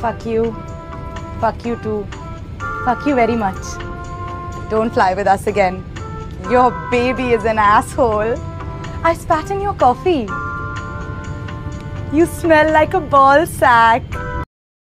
Fuck you. Fuck you too. Fuck you very much. Don't fly with us again. Your baby is an asshole. I spat in your coffee. You smell like a ball sack.